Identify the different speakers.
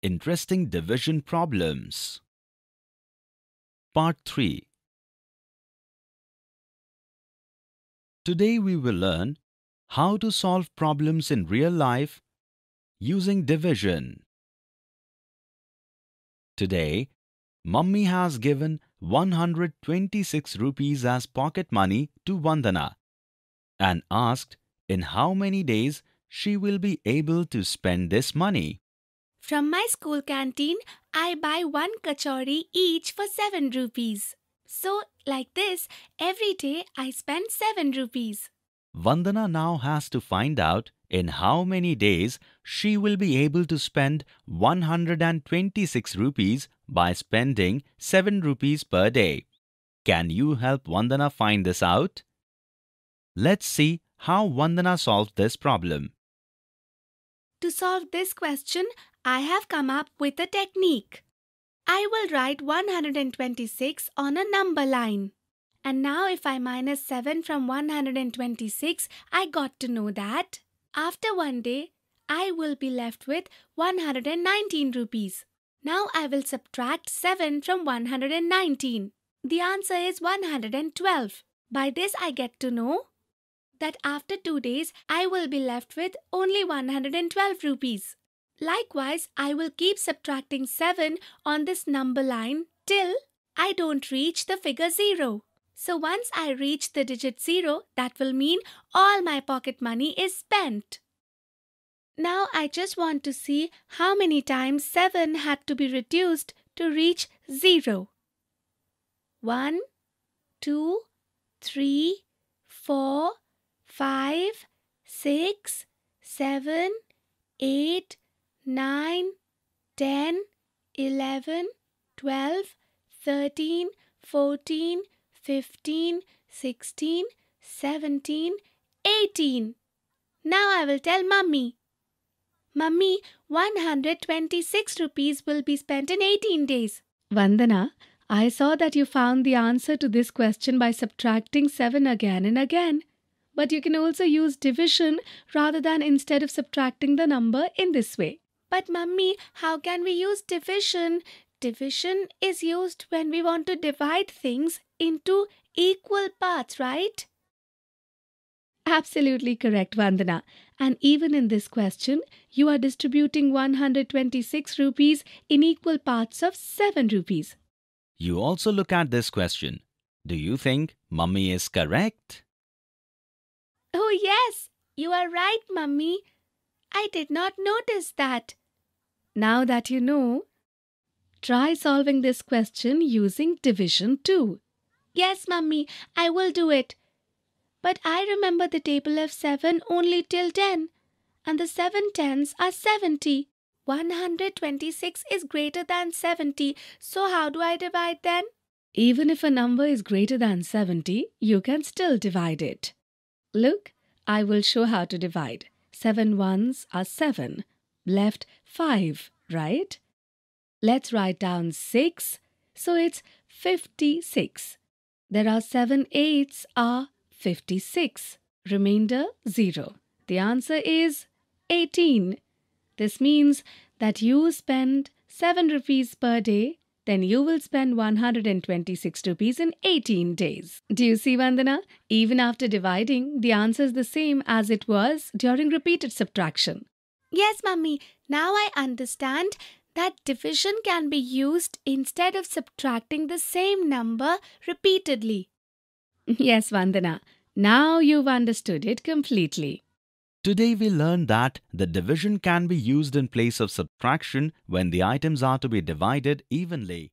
Speaker 1: Interesting division problems. Part 3 Today we will learn how to solve problems in real life using division. Today, Mummy has given 126 rupees as pocket money to Vandana and asked in how many days she will be able to spend this money.
Speaker 2: From my school canteen, I buy one kachori each for 7 rupees. So, like this, every day I spend 7 rupees.
Speaker 1: Vandana now has to find out in how many days she will be able to spend 126 rupees by spending 7 rupees per day. Can you help Vandana find this out? Let's see how Vandana solved this problem.
Speaker 2: To solve this question, I have come up with a technique. I will write 126 on a number line. And now if I minus 7 from 126, I got to know that after one day, I will be left with 119 rupees. Now I will subtract 7 from 119. The answer is 112. By this I get to know that after two days I will be left with only 112 rupees. Likewise, I will keep subtracting 7 on this number line till I don't reach the figure 0. So once I reach the digit 0, that will mean all my pocket money is spent. Now I just want to see how many times 7 had to be reduced to reach 0. 1, 2, 3, 4, five, six, seven, eight, nine, ten, eleven, twelve, thirteen, fourteen, fifteen, sixteen, seventeen, eighteen. Now I will tell mummy. Mummy, 126 rupees will be spent in 18 days. Vandana, I saw that you found the answer to this question by subtracting 7 again and again but you can also use division rather than instead of subtracting the number in this way. But mummy, how can we use division? Division is used when we want to divide things into equal parts, right? Absolutely correct, Vandana. And even in this question, you are distributing 126 rupees in equal parts of 7
Speaker 1: rupees. You also look at this question. Do you think mummy is correct?
Speaker 2: Oh, yes, you are right, Mummy. I did not notice that. Now that you know, try solving this question using division 2. Yes, Mummy, I will do it. But I remember the table of 7 only till 10, and the seven tens are 70. 126 is greater than 70, so how do I divide then? Even if a number is greater than 70, you can still divide it. Look, I will show how to divide. Seven ones are seven, left five, right? Let's write down six, so it's 56. There are seven eights are 56, remainder zero. The answer is 18. This means that you spend 7 rupees per day then you will spend 126 rupees in 18 days. Do you see, Vandana? Even after dividing, the answer is the same as it was during repeated subtraction. Yes, mummy. Now I understand that division can be used instead of subtracting the same number repeatedly. Yes, Vandana. Now you've understood it completely.
Speaker 1: Today we learned that the division can be used in place of subtraction when the items are to be divided evenly.